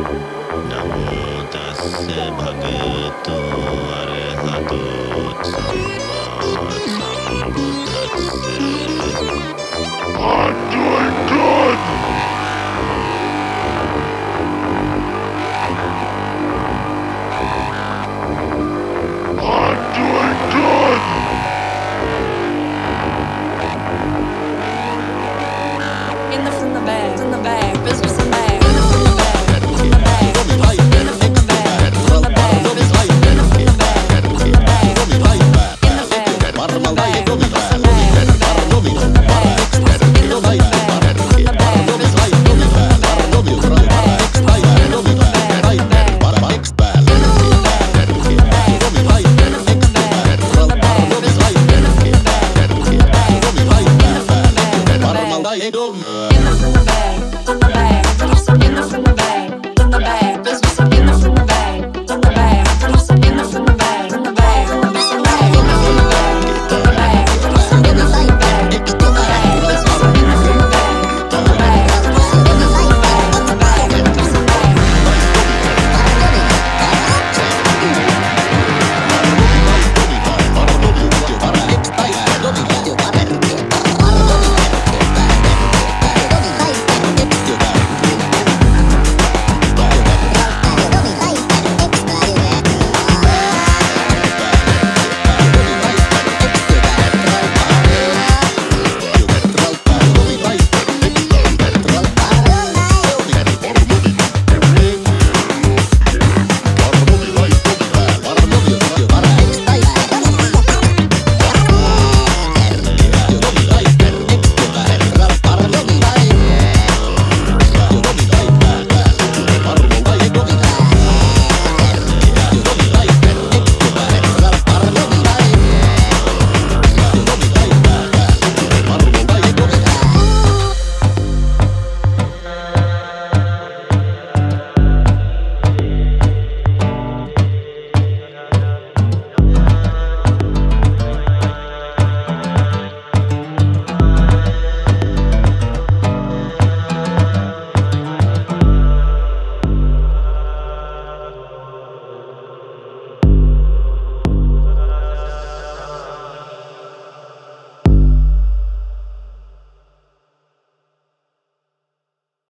नमो तस्य भगवतो